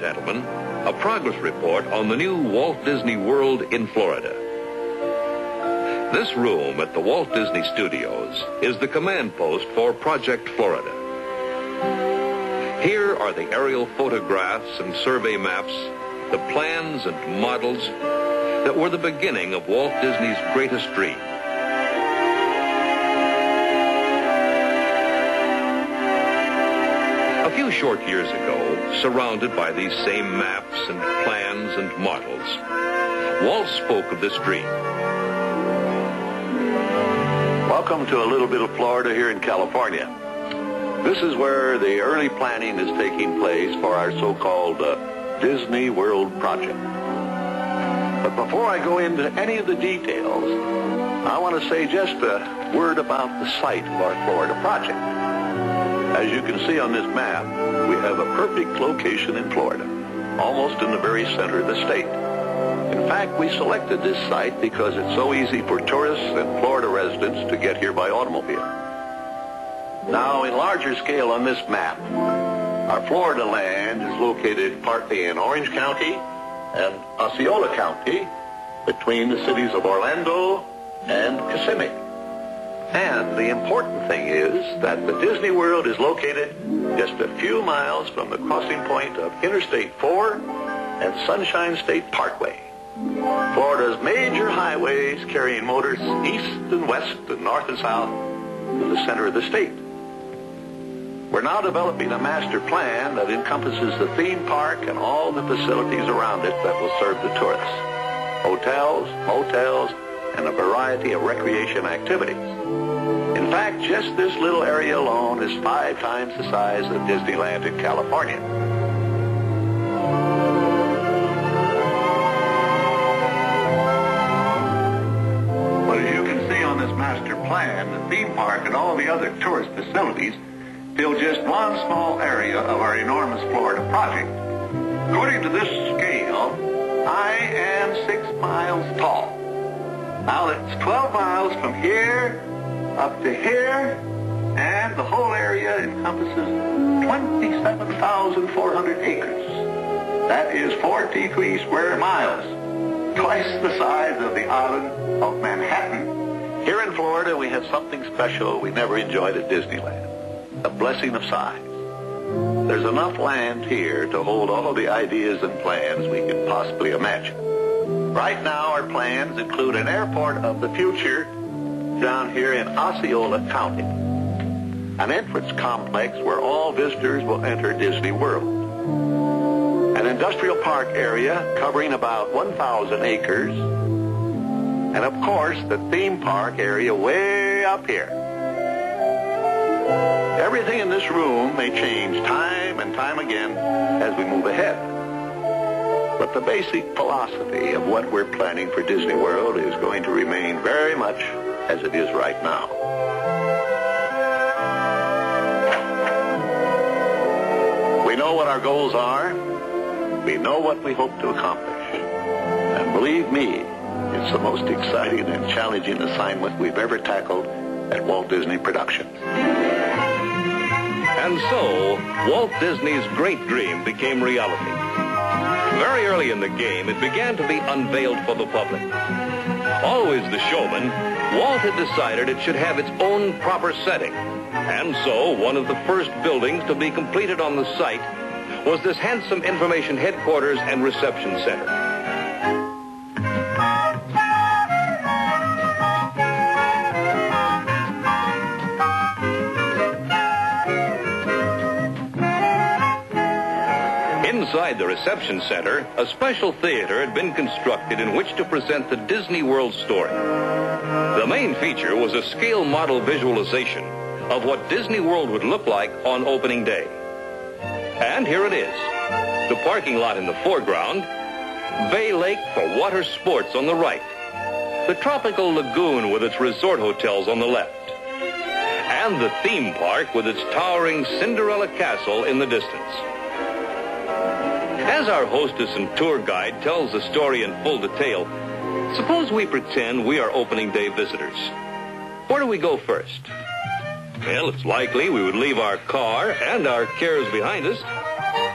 gentlemen, a progress report on the new Walt Disney World in Florida. This room at the Walt Disney Studios is the command post for Project Florida. Here are the aerial photographs and survey maps, the plans and models that were the beginning of Walt Disney's greatest dream. Few short years ago, surrounded by these same maps and plans and models, Walt spoke of this dream. Welcome to a little bit of Florida here in California. This is where the early planning is taking place for our so-called uh, Disney World project. But before I go into any of the details, I want to say just a word about the site of our Florida project. As you can see on this map, we have a perfect location in Florida, almost in the very center of the state. In fact, we selected this site because it's so easy for tourists and Florida residents to get here by automobile. Now, in larger scale on this map, our Florida land is located partly in Orange County and Osceola County between the cities of Orlando and Kissimmee. And the important thing is that the Disney World is located just a few miles from the crossing point of Interstate 4 and Sunshine State Parkway. Florida's major highways carrying motors east and west and north and south to the center of the state. We're now developing a master plan that encompasses the theme park and all the facilities around it that will serve the tourists. Hotels, motels, and a variety of recreation activities. In fact, just this little area alone is five times the size of Disneyland in California. But as you can see on this master plan, the theme park and all the other tourist facilities fill just one small area of our enormous Florida project. According to this scale, I am six miles tall. Now that's 12 miles from here up to here, and the whole area encompasses 27,400 acres. That is 43 square miles, twice the size of the island of Manhattan. Here in Florida, we have something special we never enjoyed at Disneyland, a blessing of size. There's enough land here to hold all of the ideas and plans we could possibly imagine. Right now, our plans include an airport of the future down here in Osceola County, an entrance complex where all visitors will enter Disney World, an industrial park area covering about 1,000 acres, and of course, the theme park area way up here. Everything in this room may change time and time again as we move ahead. But the basic philosophy of what we're planning for Disney World is going to remain very much as it is right now. We know what our goals are. We know what we hope to accomplish. And believe me, it's the most exciting and challenging assignment we've ever tackled at Walt Disney Productions. And so, Walt Disney's great dream became reality. Very early in the game, it began to be unveiled for the public. Always the showman, Walt had decided it should have its own proper setting. And so, one of the first buildings to be completed on the site was this handsome information headquarters and reception center. Inside the reception center, a special theater had been constructed in which to present the Disney World story. The main feature was a scale model visualization of what Disney World would look like on opening day. And here it is. The parking lot in the foreground, Bay Lake for water sports on the right, the tropical lagoon with its resort hotels on the left, and the theme park with its towering Cinderella Castle in the distance. As our hostess and tour guide tells the story in full detail, suppose we pretend we are opening day visitors. Where do we go first? Well, it's likely we would leave our car and our cares behind us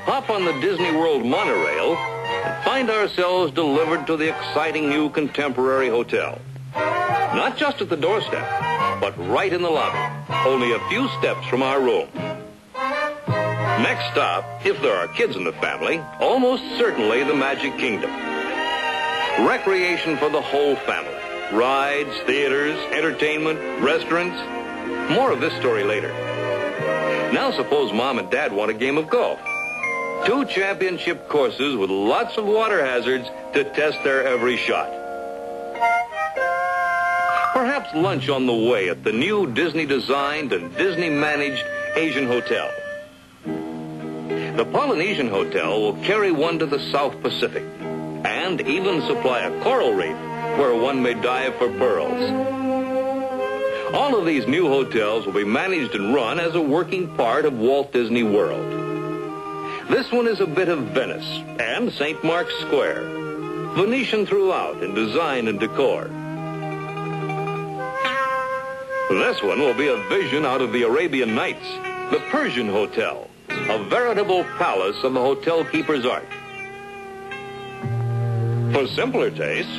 hop on the Disney World monorail, and find ourselves delivered to the exciting new contemporary hotel. Not just at the doorstep, but right in the lobby, only a few steps from our room. Next stop, if there are kids in the family, almost certainly the Magic Kingdom. Recreation for the whole family. Rides, theaters, entertainment, restaurants. More of this story later. Now suppose mom and dad want a game of golf. Two championship courses with lots of water hazards to test their every shot. Perhaps lunch on the way at the new Disney designed and Disney managed Asian Hotel. The Polynesian Hotel will carry one to the South Pacific and even supply a coral reef where one may dive for pearls. All of these new hotels will be managed and run as a working part of Walt Disney World. This one is a bit of Venice and St. Mark's Square. Venetian throughout in design and decor. This one will be a vision out of the Arabian Nights, the Persian Hotel, a veritable palace in the hotel keeper's art. For simpler tastes,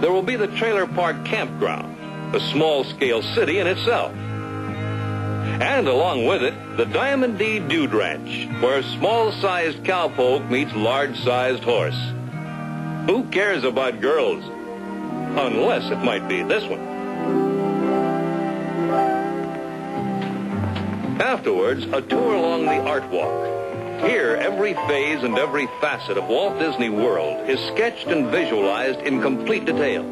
there will be the Trailer Park Campground, a small-scale city in itself. And along with it, the Diamond D Dude Ranch, where small-sized cowpoke meets large-sized horse. Who cares about girls? Unless it might be this one. Afterwards, a tour along the Art Walk. Here, every phase and every facet of Walt Disney World is sketched and visualized in complete detail.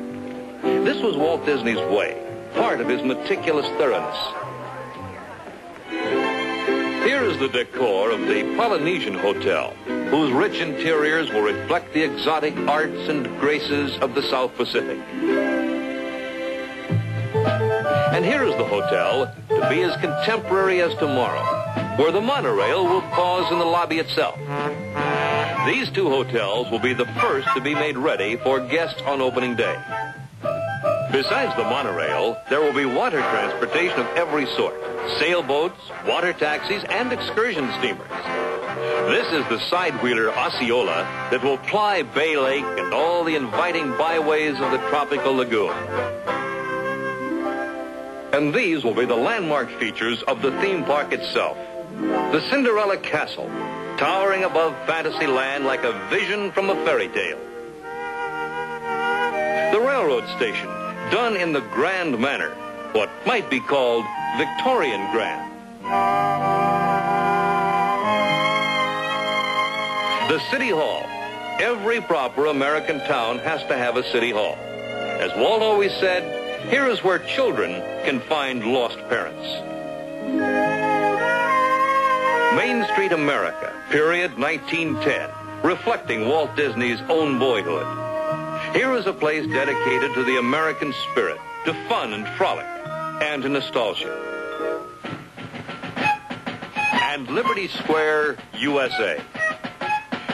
This was Walt Disney's way, part of his meticulous thoroughness. Here is the decor of the Polynesian Hotel, whose rich interiors will reflect the exotic arts and graces of the South Pacific. And here is the hotel to be as contemporary as tomorrow, where the monorail will pause in the lobby itself. These two hotels will be the first to be made ready for guests on opening day. Besides the monorail, there will be water transportation of every sort. Sailboats, water taxis, and excursion steamers. This is the side-wheeler Osceola that will ply Bay Lake and all the inviting byways of the tropical lagoon. And these will be the landmark features of the theme park itself. The Cinderella Castle, towering above Fantasyland like a vision from a fairy tale. The railroad station, done in the grand manner, what might be called Victorian grand. The City Hall. Every proper American town has to have a City Hall. As Walt always said, here is where children can find lost parents. Main Street America, period 1910, reflecting Walt Disney's own boyhood. Here is a place dedicated to the American spirit, to fun and frolic, and to nostalgia. And Liberty Square, USA.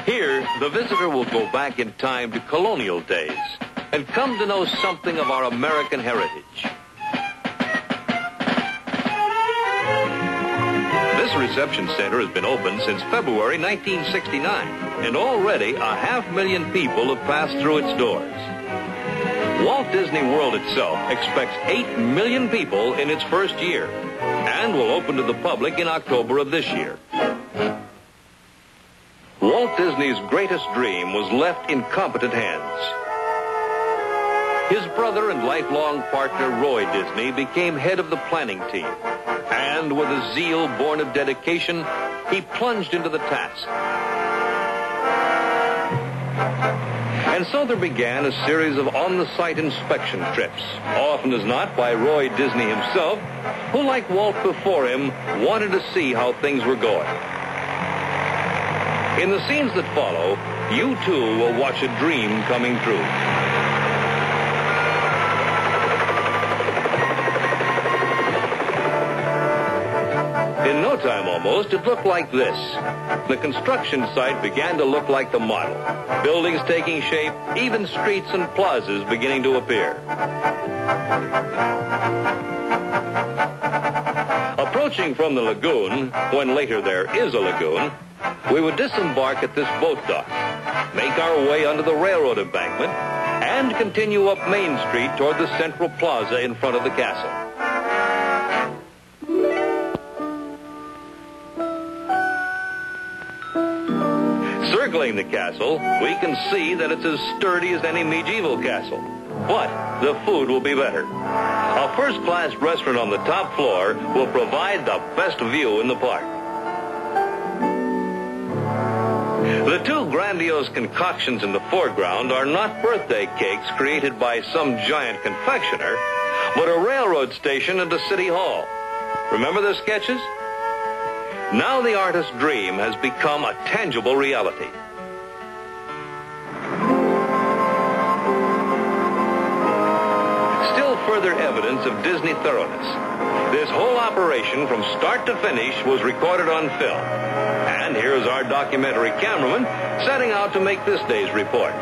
Here, the visitor will go back in time to colonial days and come to know something of our American heritage. This reception center has been open since February 1969, and already a half million people have passed through its doors. Walt Disney World itself expects 8 million people in its first year and will open to the public in October of this year. Walt Disney's greatest dream was left in competent hands. His brother and lifelong partner Roy Disney became head of the planning team. And with a zeal born of dedication, he plunged into the task. And so there began a series of on-the-site inspection trips, often as not by Roy Disney himself, who, like Walt before him, wanted to see how things were going. In the scenes that follow, you too will watch a dream coming true. Time almost, it looked like this. The construction site began to look like the model. Buildings taking shape, even streets and plazas beginning to appear. Approaching from the lagoon, when later there is a lagoon, we would disembark at this boat dock, make our way under the railroad embankment, and continue up Main Street toward the central plaza in front of the castle. Circling the castle, we can see that it's as sturdy as any medieval castle. But the food will be better. A first-class restaurant on the top floor will provide the best view in the park. The two grandiose concoctions in the foreground are not birthday cakes created by some giant confectioner, but a railroad station and a city hall. Remember the sketches? Now the artist's dream has become a tangible reality. Still further evidence of Disney thoroughness. This whole operation from start to finish was recorded on film. And here's our documentary cameraman setting out to make this day's report.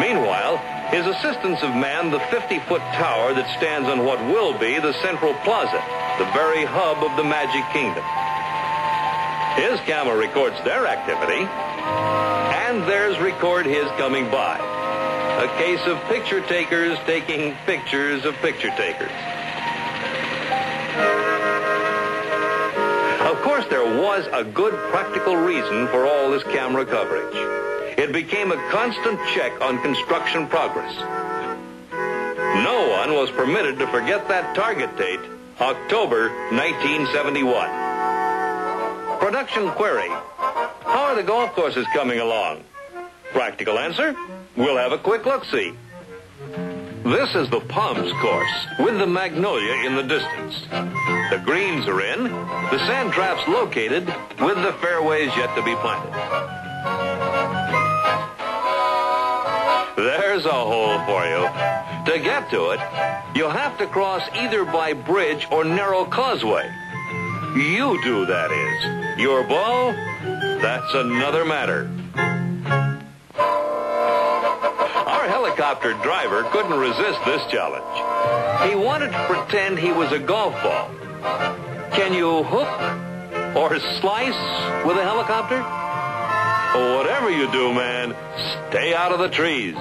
Meanwhile, his assistants have manned the 50-foot tower that stands on what will be the Central Plaza, the very hub of the Magic Kingdom. His camera records their activity, and theirs record his coming by. A case of picture takers taking pictures of picture takers. Of course, there was a good practical reason for all this camera coverage. It became a constant check on construction progress. No one was permitted to forget that target date, October 1971. Production query. How are the golf courses coming along? Practical answer? We'll have a quick look-see. This is the Palms course with the magnolia in the distance. The greens are in, the sand traps located, with the fairways yet to be planted. There's a hole for you. To get to it, you'll have to cross either by bridge or narrow causeway. You do, that is. Your ball? That's another matter. Our helicopter driver couldn't resist this challenge. He wanted to pretend he was a golf ball. Can you hook or slice with a helicopter? Whatever you do, man, stay out of the trees.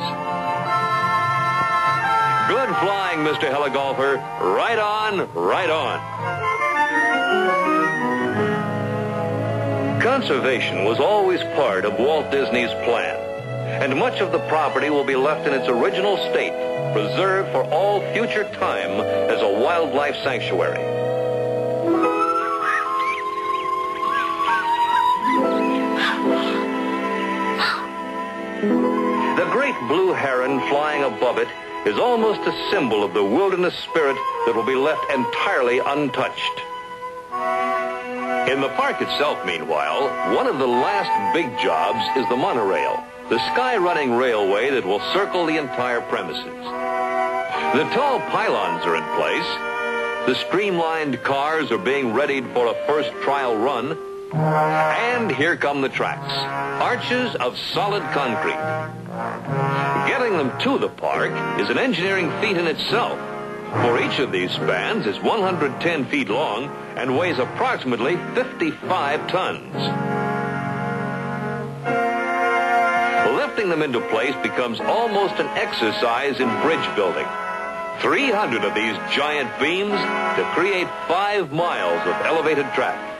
Good flying, Mr. Heligolfer. Right on, right on. Conservation was always part of Walt Disney's plan, and much of the property will be left in its original state, preserved for all future time as a wildlife sanctuary. The great blue heron flying above it is almost a symbol of the wilderness spirit that will be left entirely untouched. In the park itself, meanwhile, one of the last big jobs is the monorail, the sky-running railway that will circle the entire premises. The tall pylons are in place. The streamlined cars are being readied for a first trial run. And here come the tracks, arches of solid concrete. Getting them to the park is an engineering feat in itself. For each of these spans is 110 feet long and weighs approximately 55 tons. Lifting them into place becomes almost an exercise in bridge building. 300 of these giant beams to create five miles of elevated track.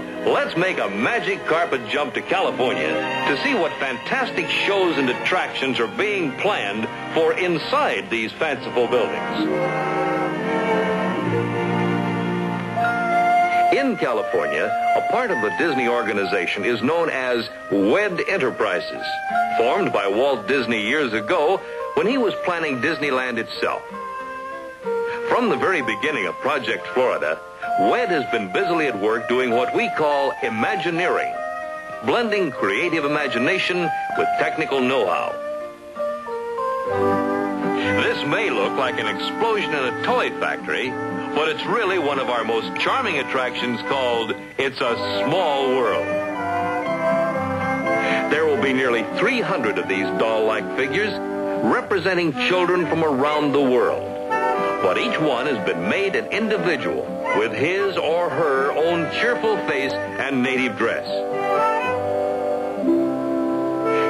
Let's make a magic carpet jump to California to see what fantastic shows and attractions are being planned for inside these fanciful buildings. In California, a part of the Disney organization is known as WED Enterprises, formed by Walt Disney years ago when he was planning Disneyland itself. From the very beginning of Project Florida, WED has been busily at work doing what we call Imagineering, blending creative imagination with technical know-how. This may look like an explosion in a toy factory, but it's really one of our most charming attractions called It's a Small World. There will be nearly 300 of these doll-like figures representing children from around the world. but each one has been made an individual with his or her own cheerful face and native dress.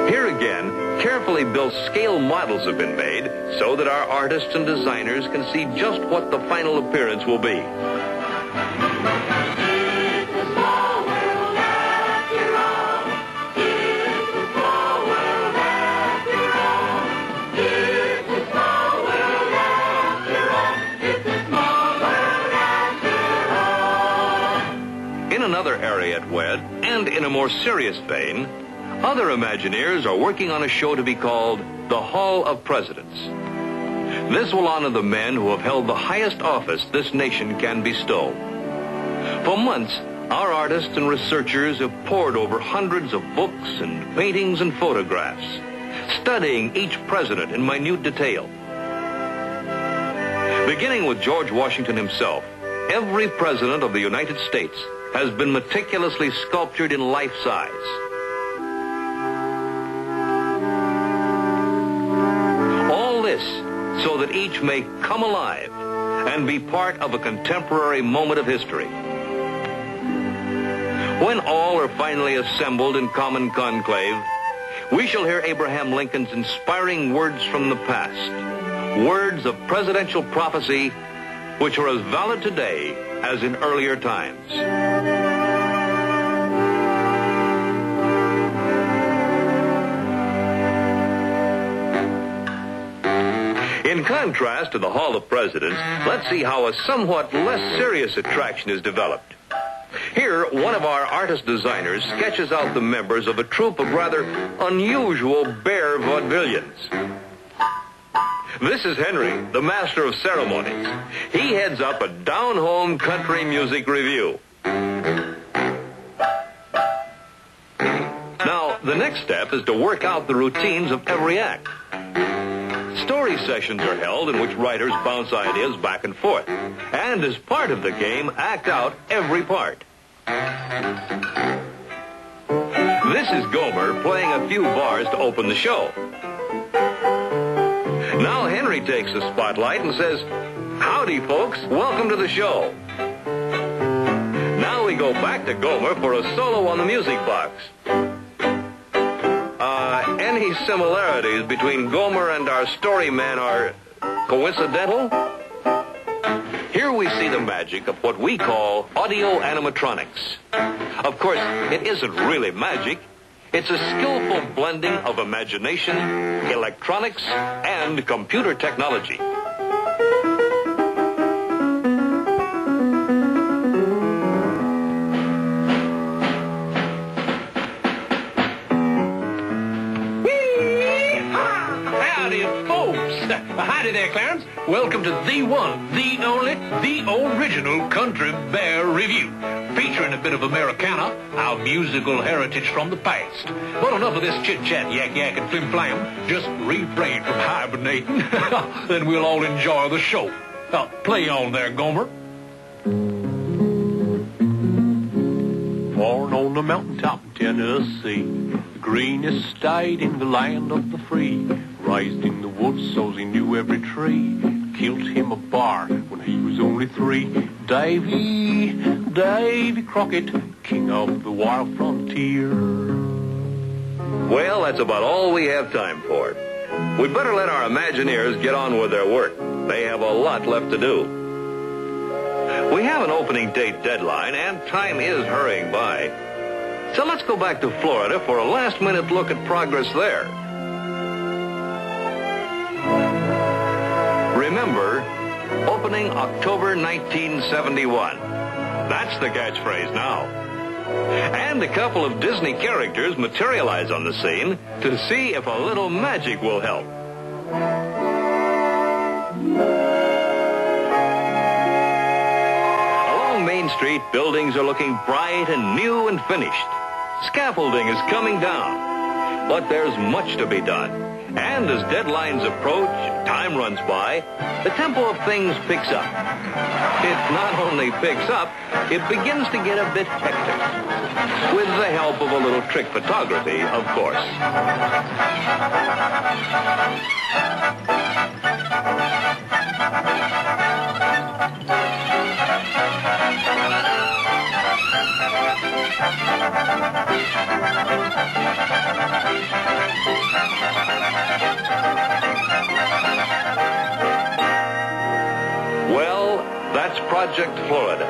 Here again, carefully built scale models have been made so that our artists and designers can see just what the final appearance will be. At WED, and in a more serious vein, other Imagineers are working on a show to be called The Hall of Presidents. This will honor the men who have held the highest office this nation can bestow. For months, our artists and researchers have pored over hundreds of books and paintings and photographs, studying each president in minute detail. Beginning with George Washington himself, every president of the United States has been meticulously sculptured in life size. All this so that each may come alive and be part of a contemporary moment of history. When all are finally assembled in common conclave, we shall hear Abraham Lincoln's inspiring words from the past, words of presidential prophecy which are as valid today as in earlier times. In contrast to the Hall of Presidents, let's see how a somewhat less serious attraction is developed. Here, one of our artist designers sketches out the members of a troupe of rather unusual bear vaudevillians. This is Henry, the master of ceremonies. He heads up a down-home country music revue. Now, the next step is to work out the routines of every act. Story sessions are held in which writers bounce ideas back and forth, and as part of the game, act out every part. This is Gomer playing a few bars to open the show. Henry takes the spotlight and says, Howdy, folks. Welcome to the show. Now we go back to Gomer for a solo on the music box. Uh, any similarities between Gomer and our story man are coincidental? Here we see the magic of what we call audio animatronics. Of course, it isn't really magic. It's a skillful blending of imagination, electronics, and computer technology. Welcome to the one, the only, the original Country Bear Revue, featuring a bit of Americana, our musical heritage from the past. But enough of this chit-chat, yak-yak, and flim-flam. Just refrain from hibernating, then we'll all enjoy the show. Uh, play on there, Gomer. Born on the mountaintop in Tennessee, the greenest state in the land of the free. Raised in the woods so he knew every tree. Killed him a bar when he was only three. Davy, Davy Crockett, king of the wild frontier. Well, that's about all we have time for. We'd better let our Imagineers get on with their work. They have a lot left to do. We have an opening date deadline, and time is hurrying by. So let's go back to Florida for a last minute look at progress there. Opening October 1971. That's the catchphrase now. And a couple of Disney characters materialize on the scene to see if a little magic will help. Along Main Street, buildings are looking bright and new and finished. Scaffolding is coming down. But there's much to be done. And as deadlines approach, time runs by, the tempo of things picks up. It not only picks up, it begins to get a bit hectic. With the help of a little trick photography, of course. Well, that's Project Florida,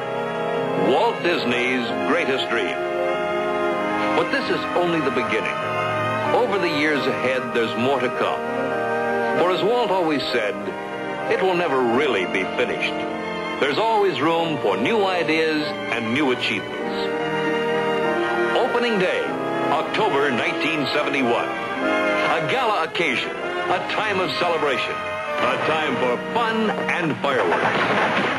Walt Disney's greatest dream. But this is only the beginning. Over the years ahead, there's more to come. For as Walt always said, it will never really be finished. There's always room for new ideas and new achievements. Opening Day, October 1971. A gala occasion, a time of celebration, a time for fun and fireworks.